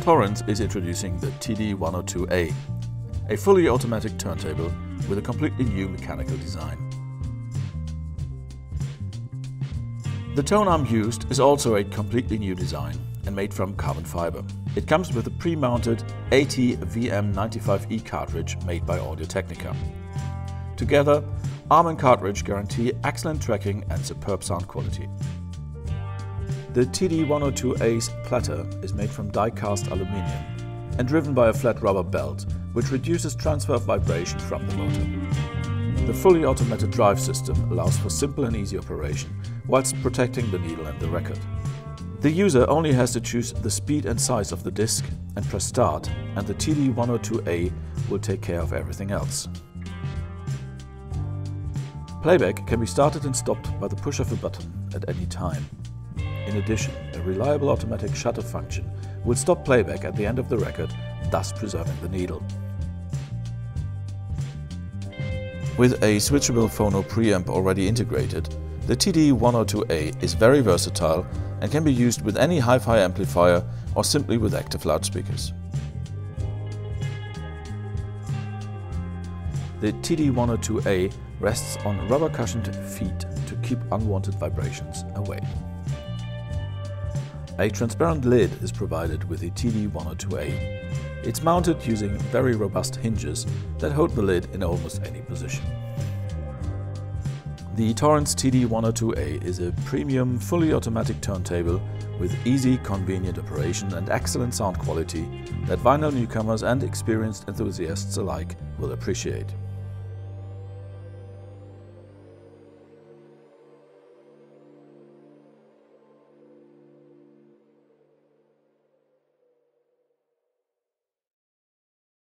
Thorens is introducing the TD102A, a fully automatic turntable with a completely new mechanical design. The tone arm used is also a completely new design and made from carbon fiber. It comes with a pre-mounted AT-VM95E cartridge made by Audio-Technica. Together, arm and cartridge guarantee excellent tracking and superb sound quality. The TD102A's platter is made from die-cast aluminium and driven by a flat rubber belt, which reduces transfer of vibration from the motor. The fully automated drive system allows for simple and easy operation, whilst protecting the needle and the record. The user only has to choose the speed and size of the disc and press start, and the TD102A will take care of everything else. Playback can be started and stopped by the push of a button at any time. In addition, a reliable automatic shutter function will stop playback at the end of the record, thus preserving the needle. With a switchable phono preamp already integrated, the TD102A is very versatile and can be used with any hi-fi amplifier or simply with active loudspeakers. The TD102A rests on rubber cushioned feet to keep unwanted vibrations away. A transparent lid is provided with the TD102A. It's mounted using very robust hinges that hold the lid in almost any position. The Thorens TD102A is a premium, fully automatic turntable with easy, convenient operation and excellent sound quality that vinyl newcomers and experienced enthusiasts alike will appreciate.